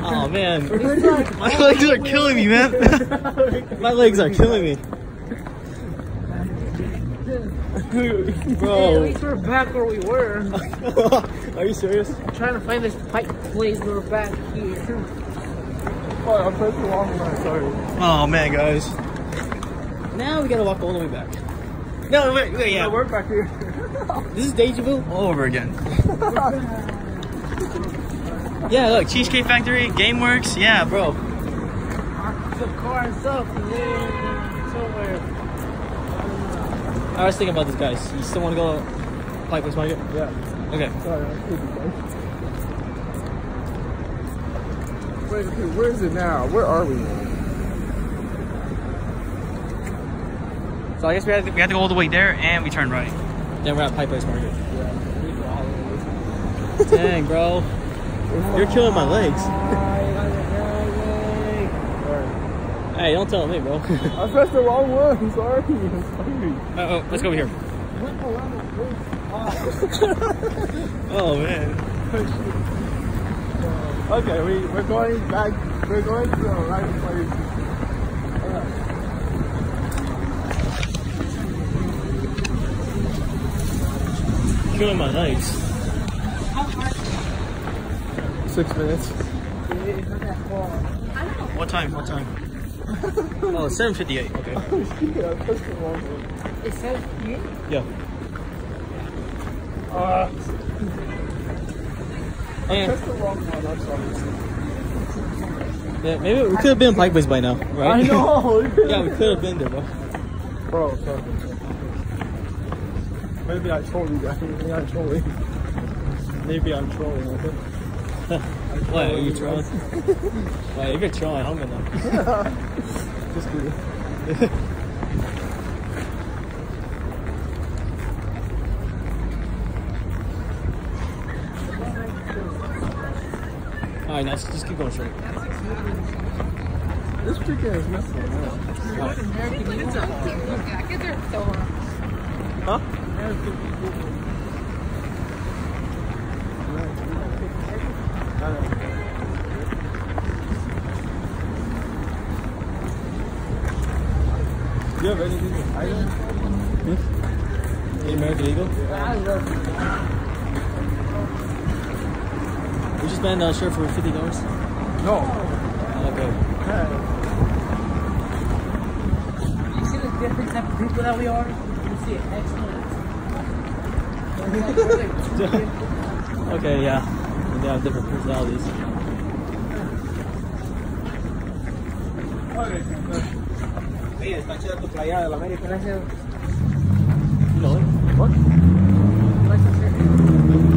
Oh man, my legs are killing me, man. my legs are killing me. Bro. At least we're back where we were. Are you serious? I'm trying to find this Pike Place. Where we're back here. Oh, I pressed the wrong one. Sorry. Oh man, guys. Now we gotta walk all the way back. No, wait, wait, yeah. Yeah, we're back here. This is deja vu all over again. Yeah, look, Cheesecake Factory, GameWorks. Yeah, bro. The car and. Yeah, somewhere. I was thinking about this, guys. You still want to go Pike Place Market? Yeah. Okay. Sorry, I could. Wait, where is it now? Where are we? So I guess we have to, we have to go all the way there and we turn right. Then we're at Pike Place Market. Dang, bro. You're killing my legs. Hey, don't tell me, bro. I pressed the wrong one. Sorry. I'm sorry. oh, oh, let's go over here. Oh man. Okay, we, we're going back. We're going to the right place. Killing my legs. Six minutes. What time? What time? oh, 7.58. Okay. yeah, I pressed the wrong one. It says here. Yeah. Uh, Oh, yeah. pressed the wrong one. I'm sorry. yeah. Maybe we could have been Pike Place by now, right? I know. yeah, we could have been there, bro. Bro, sorry. Maybe I trolled you guys. Maybe I'm trolling. Maybe I'm trolling. Okay? What, are you trolling? Wait, if you're trolling, I'm gonna. Just kidding. Alright, now just keep going straight. This chicken is messing up. Huh? Do you have anything to hide in? The American Eagle? We just banned uh, shirt for fifty dollars. No. Okay. You see the different type of people that we are? You see it excellent. Okay, yeah. They have different personalities. Oye, está chida tu playa de la América. Gracias. You? What?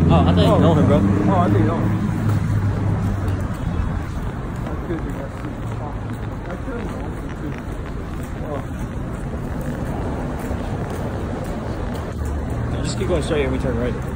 Oh, I thought you know him, bro. Oh, I didn't know. I could be that I could know. No, just keep going straight and we turn right.